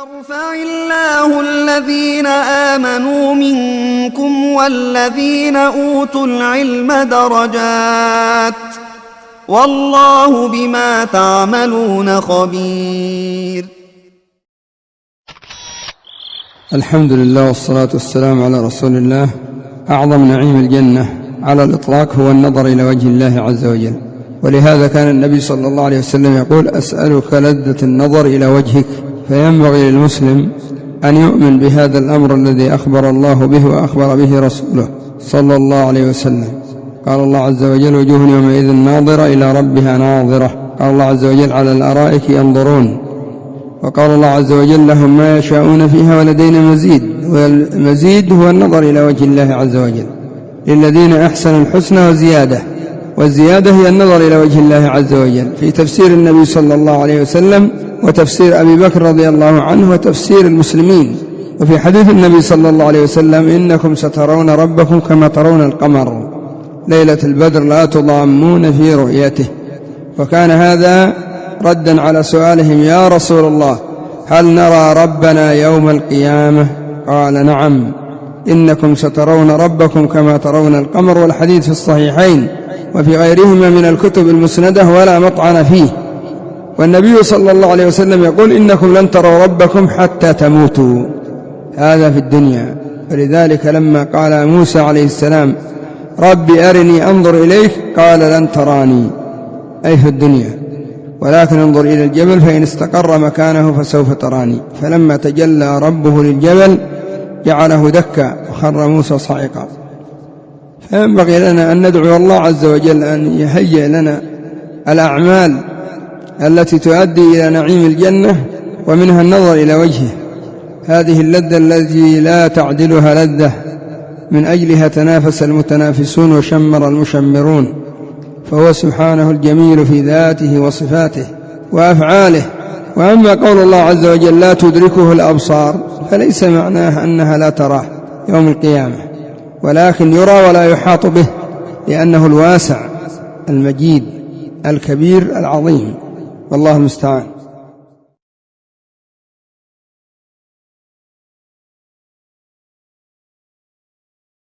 يرفع الله الذين آمنوا منكم والذين أوتوا العلم درجات والله بما تعملون خبير. الحمد لله والصلاة والسلام على رسول الله. أعظم نعيم الجنة على الإطلاق هو النظر إلى وجه الله عز وجل. ولهذا كان النبي صلى الله عليه وسلم يقول أسألك لذة النظر إلى وجهك. فينبغي للمسلم أن يؤمن بهذا الأمر الذي أخبر الله به وأخبر به رسوله صلى الله عليه وسلم. قال الله عز وجل وجوه يومئذ ناظرة إلى ربها ناظرة. قال الله عز وجل على الأرائك ينظرون. وقال الله عز وجل لهم ما يشاءون فيها ولدينا مزيد. والمزيد هو النظر إلى وجه الله عز وجل. للذين أحسنوا الحسنى وزيادة. والزيادة هي النظر إلى وجه الله عز وجل في تفسير النبي صلى الله عليه وسلم وتفسير أبي بكر رضي الله عنه وتفسير المسلمين. وفي حديث النبي صلى الله عليه وسلم إنكم سترون ربكم كما ترون القمر. ليلة البدر لا تضامون في رؤيته. وكان هذا ردا على سؤالهم يا رسول الله هل نرى ربنا يوم القيامة؟ قال نعم. إنكم سترون ربكم كما ترون القمر. والحديث في الصحيحين وفي غيرهما من الكتب المسندة ولا مطعن فيه. والنبي صلى الله عليه وسلم يقول إنكم لن تروا ربكم حتى تموتوا. هذا في الدنيا. فلذلك لما قال موسى عليه السلام ربي أرني أنظر إليك قال لن تراني. أي في الدنيا. ولكن انظر إلى الجبل فإن استقر مكانه فسوف تراني. فلما تجلى ربه للجبل جعله دكا وخر موسى صعقا فينبغي لنا أن ندعو الله عز وجل أن يهيئ لنا الأعمال التي تؤدي إلى نعيم الجنة ومنها النظر إلى وجهه. هذه اللذة التي لا تعدلها لذة. من أجلها تنافس المتنافسون وشمر المشمرون. فهو سبحانه الجميل في ذاته وصفاته وأفعاله. وأما قول الله عز وجل لا تدركه الأبصار فليس معناه أنها لا تراه يوم القيامة. ولكن يرى ولا يحاط به لأنه الواسع المجيد الكبير العظيم والله المستعان.